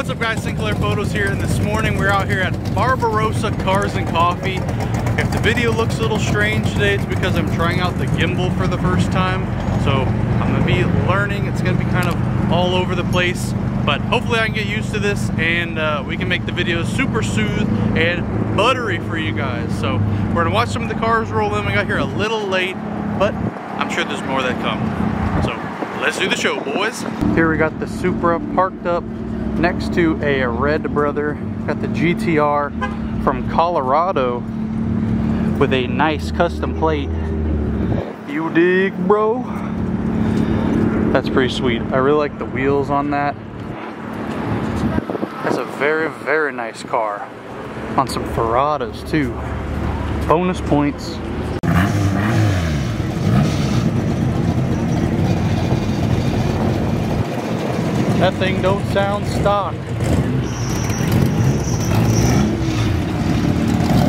What's up guys, Sinclair Photos here, and this morning we're out here at Barbarossa Cars and Coffee. If the video looks a little strange today, it's because I'm trying out the gimbal for the first time. So I'm gonna be learning, it's gonna be kind of all over the place, but hopefully I can get used to this and uh, we can make the videos super smooth and buttery for you guys. So we're gonna watch some of the cars roll in. We got here a little late, but I'm sure there's more that come. So let's do the show, boys. Here we got the Supra parked up next to a Red Brother. Got the GTR from Colorado with a nice custom plate. You dig, bro? That's pretty sweet. I really like the wheels on that. That's a very, very nice car. On some Ferradas too. Bonus points. That thing don't sound stock.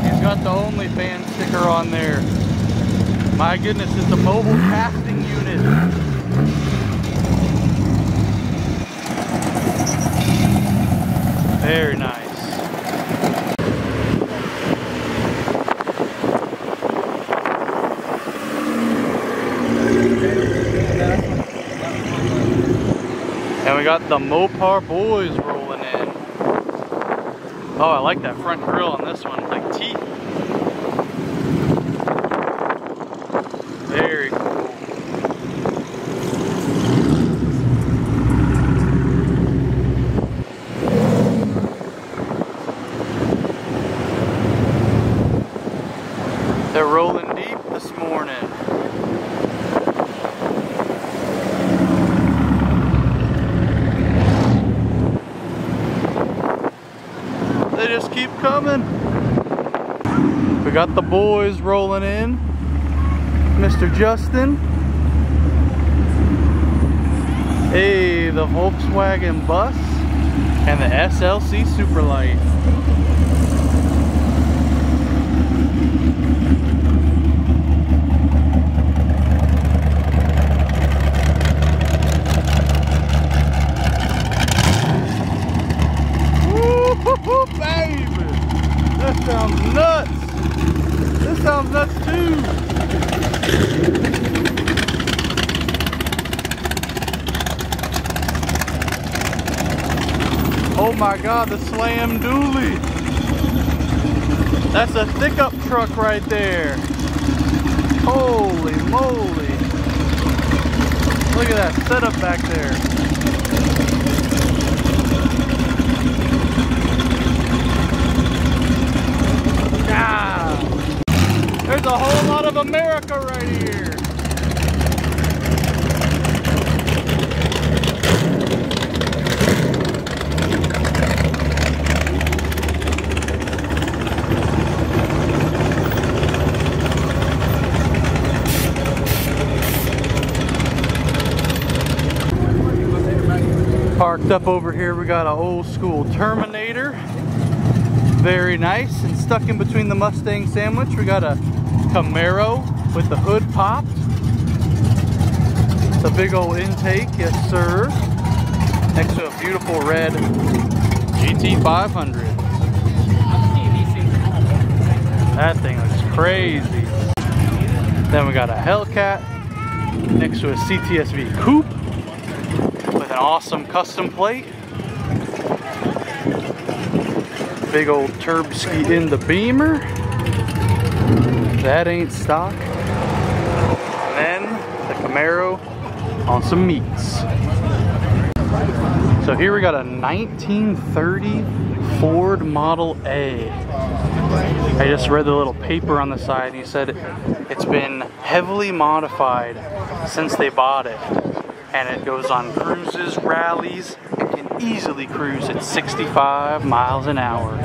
He's got the OnlyFans sticker on there. My goodness, it's a mobile casting unit. Very nice. And we got the Mopar boys rolling in. Oh, I like that front grill on this one, like teeth. Very cool. They're rolling deep this morning. They just keep coming. We got the boys rolling in. Mr. Justin. Hey, the Volkswagen bus and the SLC Superlite. Woo, baby! That sounds nuts! This sounds nuts too! Oh my god, the Slam Dually! That's a thick up truck right there! Holy moly! Look at that setup back there! A whole lot of America right here. Parked up over here, we got an old school Terminator. Very nice. And stuck in between the Mustang sandwich, we got a Camaro with the hood popped. A big old intake, yes sir. Next to a beautiful red GT500. That thing looks crazy. Then we got a Hellcat next to a CTSV coupe with an awesome custom plate. Big old Turbski in the Beamer. That ain't stock. And then the Camaro on some meats. So here we got a 1930 Ford Model A. I just read the little paper on the side and he said it's been heavily modified since they bought it. And it goes on cruises, rallies, and can easily cruise at 65 miles an hour.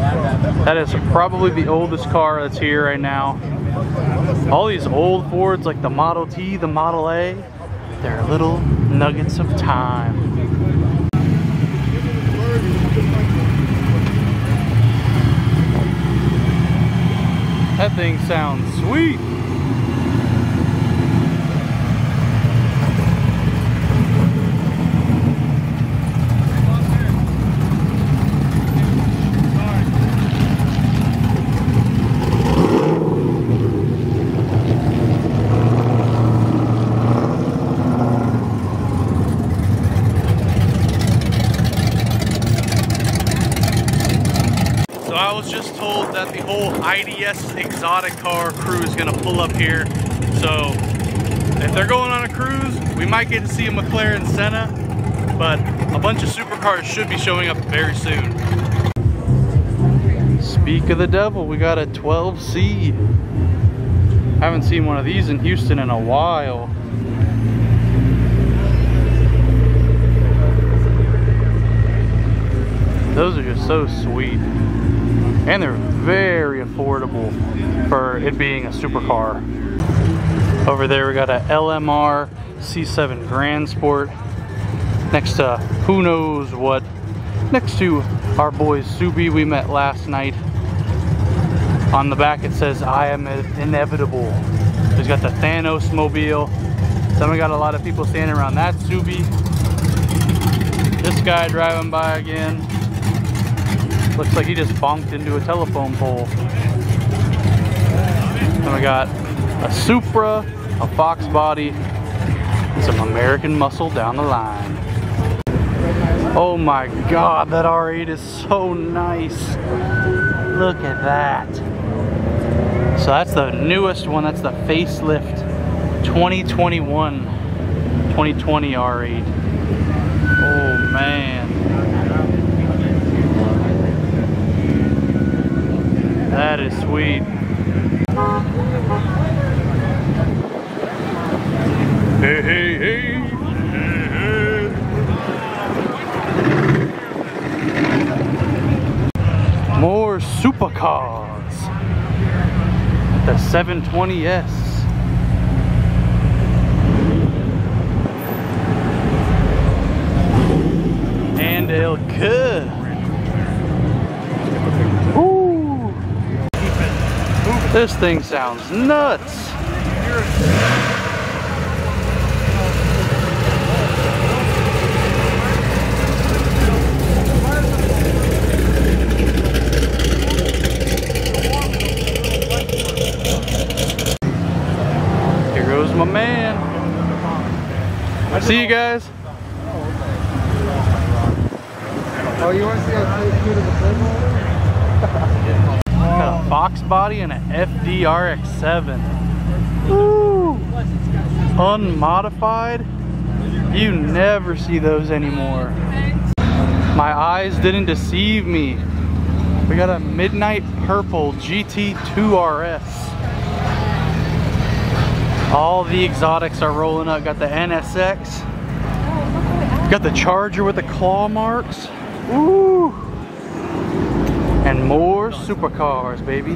That is probably the oldest car that's here right now. All these old Fords like the Model T, the Model A, they're little nuggets of time. That thing sounds sweet. I was just told that the whole IDS exotic car crew is gonna pull up here. So if they're going on a cruise, we might get to see a McLaren Senna, but a bunch of supercars should be showing up very soon. Speak of the devil, we got a 12C. Haven't seen one of these in Houston in a while. Those are just so sweet. And they're very affordable for it being a supercar. Over there we got a LMR C7 Grand Sport next to who knows what. Next to our boy Subi we met last night. On the back it says, I am inevitable. He's got the Thanos mobile. Then we got a lot of people standing around that Subi. This guy driving by again. Looks like he just bonked into a telephone pole. Then we got a Supra, a Fox body, and some American muscle down the line. Oh my God, that R8 is so nice. Look at that. So that's the newest one, that's the facelift 2021, 2020 R8. Oh man. That is sweet. Hey, hey, hey. More supercars. The 720S. This thing sounds nuts. Here goes my man. See you guys. Oh, you want to see how cute of the playground? Got a Fox body and an FDRX7. Woo! Unmodified. You never see those anymore. My eyes didn't deceive me. We got a Midnight Purple GT2 RS. All the exotics are rolling up. Got the NSX. Got the Charger with the claw marks. Ooh and more supercars, baby.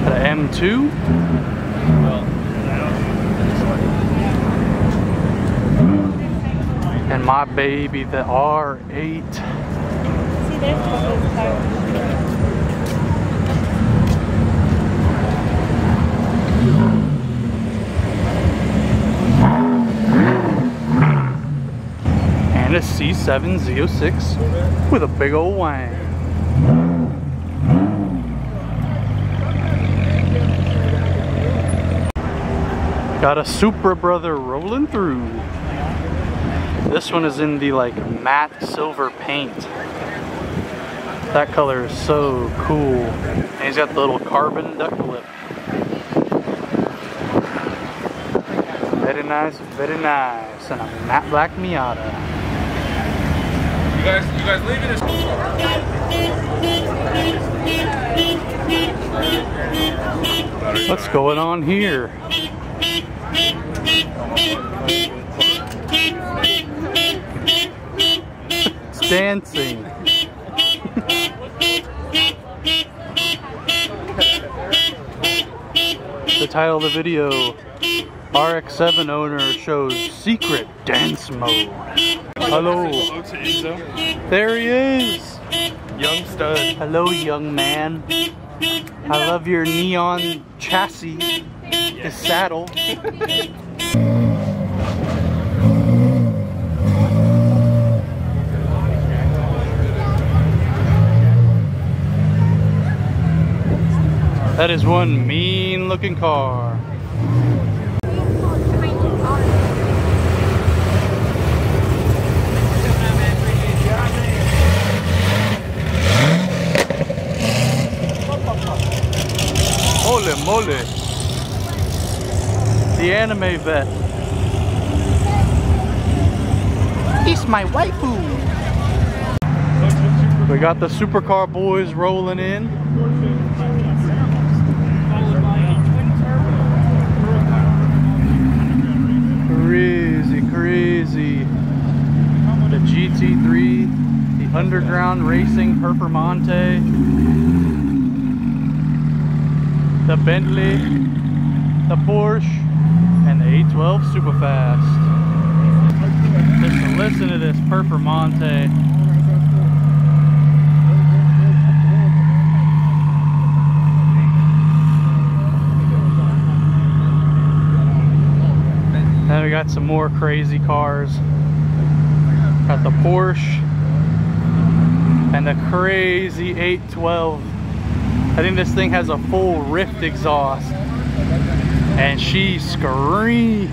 Got an M2. And my baby, the R8. See, there's And a C7 Z06 with a big old wang. Got a Supra Brother rolling through. This one is in the like matte silver paint. That color is so cool. And he's got the little carbon duck lip. Very nice, very nice. And a matte black Miata. You guys, you guys leaving this? What's going on here? It's dancing. the title of the video, RX-7 owner shows secret dance mode. Hello. There he is. Young stud. Hello, young man. I love your neon chassis, the saddle. That is one mean looking car. Holy moly. The anime vet. He's my waifu. We got the supercar boys rolling in. Racing Performante, the Bentley, the Porsche, and the 812 Superfast. Just listen to this Performante. Then we got some more crazy cars. Got the Porsche and the crazy 812. I think this thing has a full Ryft exhaust and she screams.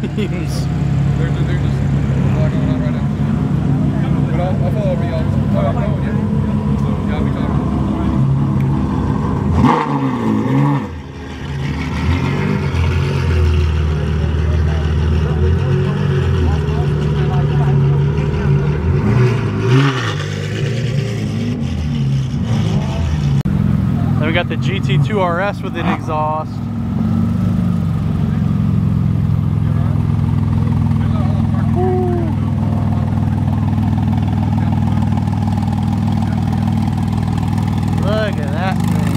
I'll, I'll. Yeah, I'll be talking. Then we got the GT2 RS with an exhaust. Look at that thing.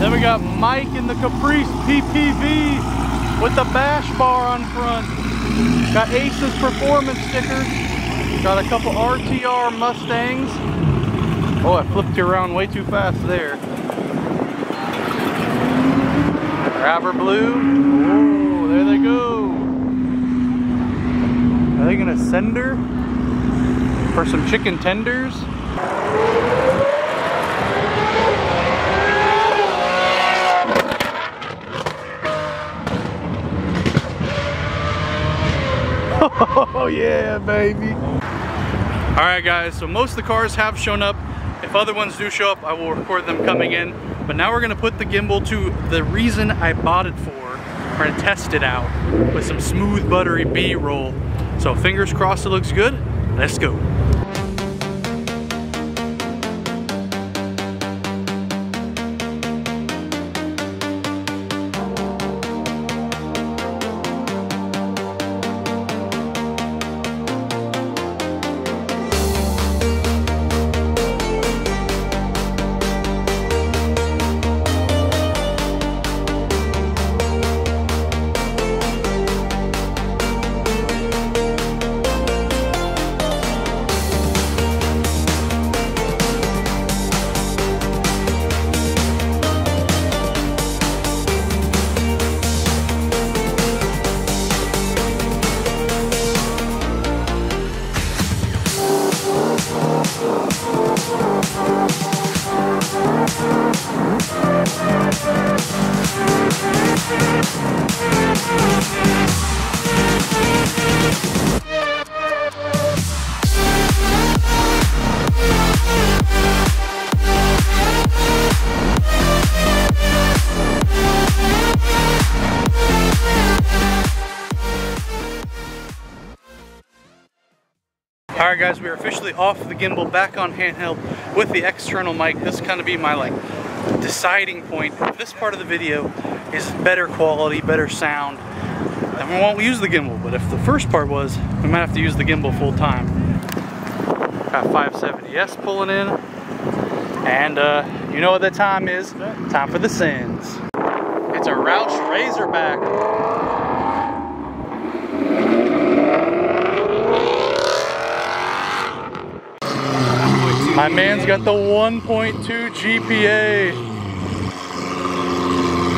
Then we got Mike in the Caprice PPV with the bash bar. Got Aces performance stickers. Got a couple RTR Mustangs. Oh, I flipped you around way too fast there. Grabber blue. Oh, there they go. Are they gonna send her for some chicken tenders? Oh yeah, baby. All right, guys, so most of the cars have shown up. If other ones do show up, I will record them coming in. But now we're gonna put the gimbal to the reason I bought it for. We're gonna test it out with some smooth, buttery B-roll. So fingers crossed it looks good. Let's go. Alright guys, we are officially off the gimbal, back on handheld with the external mic. This is kind of be my like deciding point. This part of the video is better quality, better sound, then we won't use the gimbal. But if the first part was, we might have to use the gimbal full time. Got 570S pulling in. And uh, you know what the time is? Time for the sins. It's a Roush Razorback. My man's got the 1.2 GPA.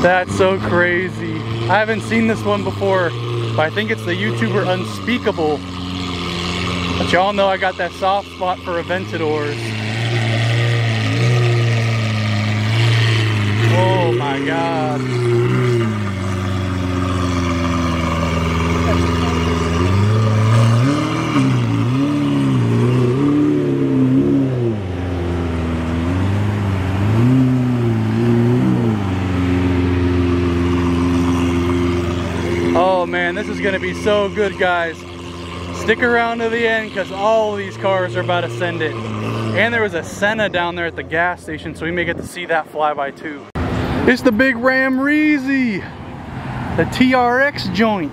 That's so crazy. I haven't seen this one before, but I think it's the YouTuber Unspeakable. But y'all know I got that soft spot for Aventadors. Oh my god. Man, this is gonna be so good, guys. Stick around to the end because all these cars are about to send it. And there was a Senna down there at the gas station, so we may get to see that flyby too. It's the big Ram Reezy, the TRX joint.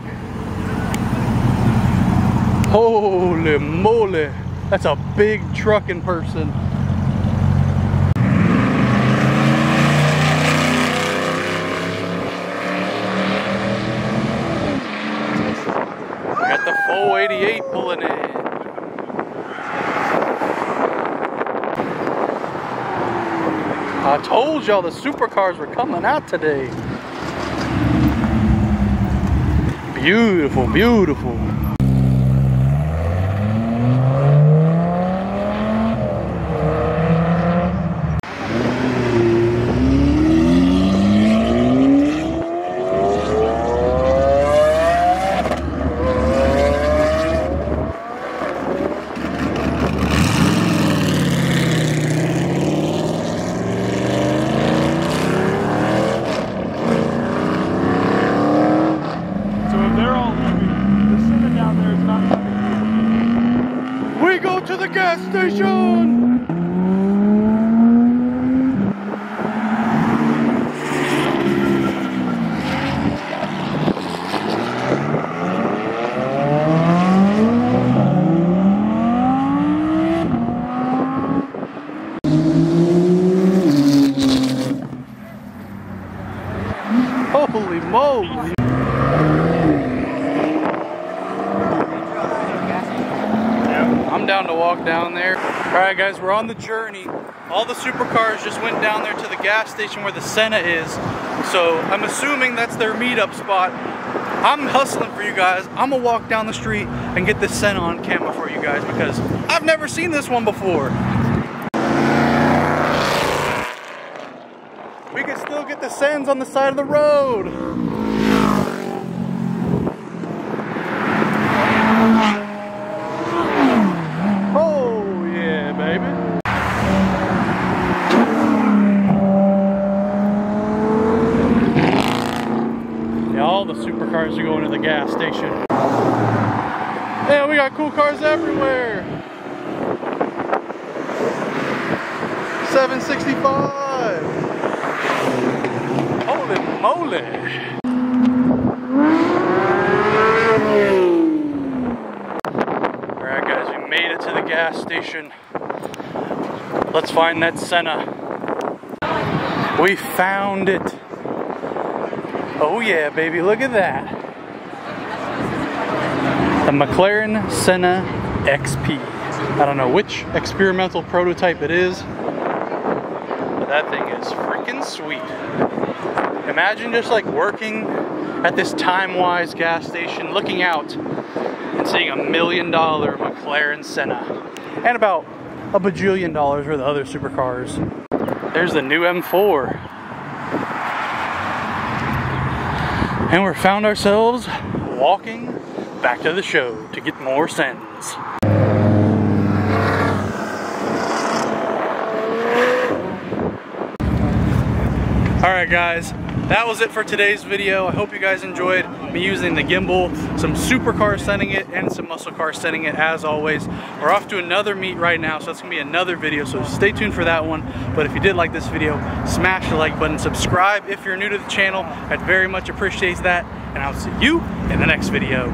Holy moly, that's a big truck in person. Got the 488 pulling in. I told y'all the supercars were coming out today. Beautiful, beautiful. So if they're all leaving, the Senna down there is not coming. We go to the gas station! Holy moly! I'm down to walk down there. All right, guys, we're on the journey. All the supercars just went down there to the gas station where the Senna is. So I'm assuming that's their meetup spot. I'm hustling for you guys. I'm gonna walk down the street and get this Senna on camera for you guys because I've never seen this one before. We can still get the Sens on the side of the road. Oh yeah, baby. Yeah, all the supercars are going to the gas station. Yeah, we got cool cars everywhere. 765. Holy moly. All right, guys, we made it to the gas station. Let's find that Senna. We found it. Oh yeah, baby, look at that. The McLaren Senna XP. I don't know which experimental prototype it is, but that thing is freaking sweet. Imagine just like working at this Timewise gas station, looking out and seeing a million dollar McLaren Senna and about a bajillion dollars worth of other supercars. There's the new M4. And we found ourselves walking back to the show to get more Sens. Alright guys, that was it for today's video. I hope you guys enjoyed me using the gimbal, some supercars sending it, and some muscle car sending it as always. We're off to another meet right now, so that's gonna be another video, so stay tuned for that one. But if you did like this video, smash the like button, subscribe if you're new to the channel. I'd very much appreciate that, and I'll see you in the next video.